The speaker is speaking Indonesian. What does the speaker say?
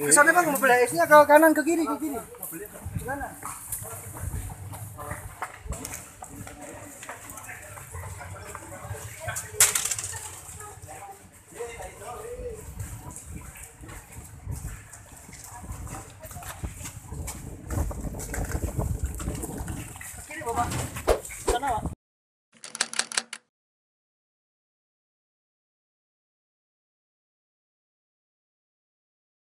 Kesannya bang, mobil beli esnya ke kanan, ke kiri, ke kiri. Ke kanan. Ke kiri bapak.